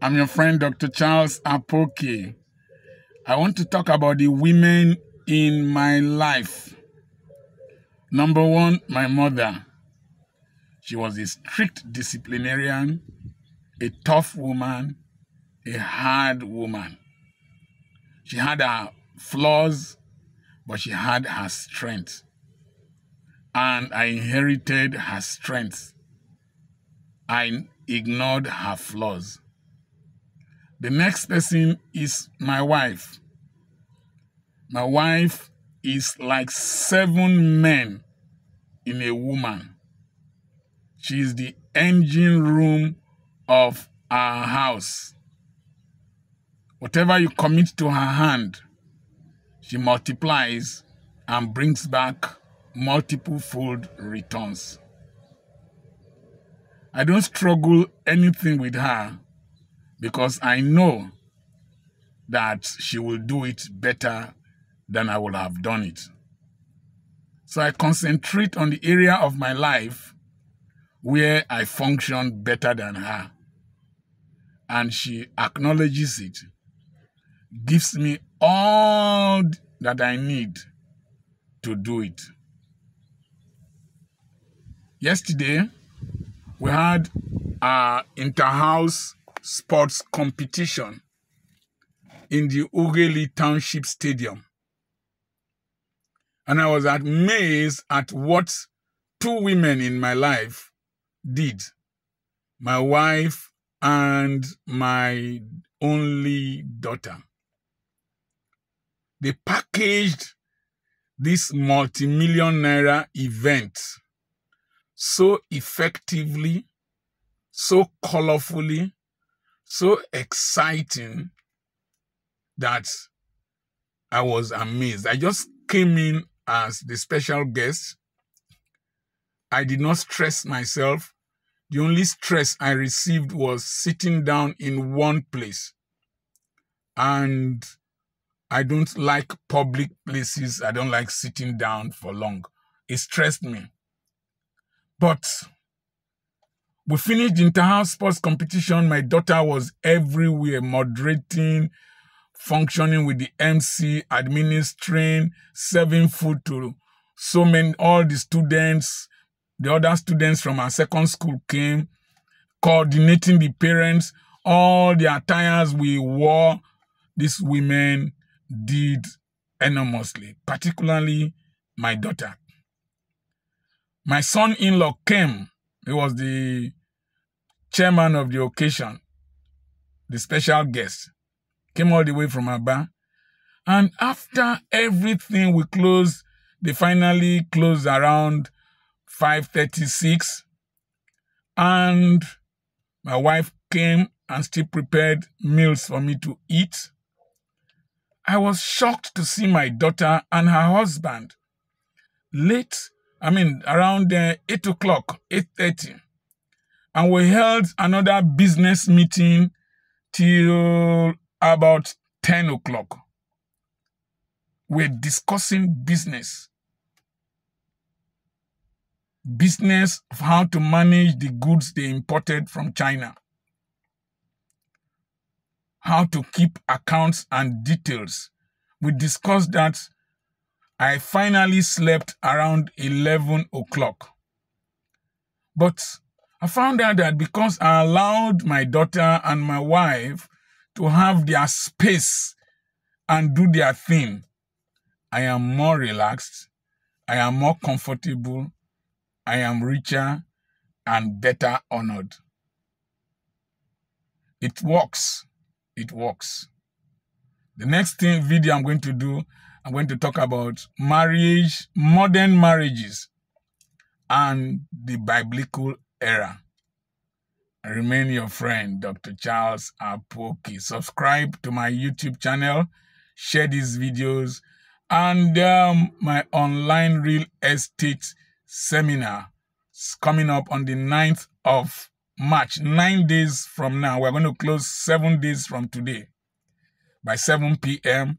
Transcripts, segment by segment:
I'm your friend, Dr. Charles Apoki. I want to talk about the women in my life. Number one, my mother. She was a strict disciplinarian, a tough woman, a hard woman. She had her flaws, but she had her strength. And I inherited her strength. I ignored her flaws. The next person is my wife. My wife is like seven men in a woman. She is the engine room of our house. Whatever you commit to her hand, she multiplies and brings back multiple fold returns. I don't struggle anything with her because I know that she will do it better than I would have done it. So I concentrate on the area of my life where I function better than her. And she acknowledges it, gives me all that I need to do it. Yesterday, we had our inter-house sports competition in the Ughelli Township Stadium. And I was amazed at what two women in my life did. My wife and my only daughter. They packaged this multi-million naira event so effectively, so colorfully, so exciting that I was amazed. I just came in as the special guest. I did not stress myself. The only stress I received was sitting down in one place. And I don't like public places. I don't like sitting down for long. It stressed me. But we finished the inter-house sports competition. My daughter was everywhere, moderating, functioning with the MC, administering, serving food to so many, all the students. The other students from our second school came, coordinating the parents, all the attires we wore. These women did enormously, particularly my daughter. My son-in-law came he was the chairman of the occasion, the special guest. Came all the way from Aba. And after everything we closed, they finally closed around 5.36. And my wife came and still prepared meals for me to eat. I was shocked to see my daughter and her husband late I mean, around uh, 8 o'clock, 8.30. And we held another business meeting till about 10 o'clock. We're discussing business. Business of how to manage the goods they imported from China. How to keep accounts and details. We discussed that I finally slept around 11 o'clock. But I found out that because I allowed my daughter and my wife to have their space and do their thing, I am more relaxed, I am more comfortable, I am richer and better honored. It works. It works. The next thing video I'm going to do I'm going to talk about marriage, modern marriages, and the biblical era. Remain your friend, Dr. Charles Apoki. Subscribe to my YouTube channel, share these videos, and um, my online real estate seminar is coming up on the 9th of March, nine days from now. We're going to close seven days from today by 7 p.m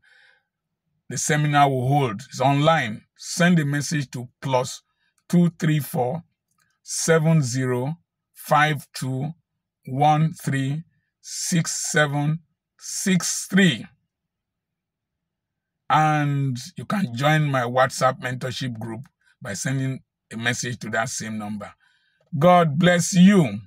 the seminar will hold. It's online. Send a message to plus 234 7052 136763. And you can join my WhatsApp mentorship group by sending a message to that same number. God bless you.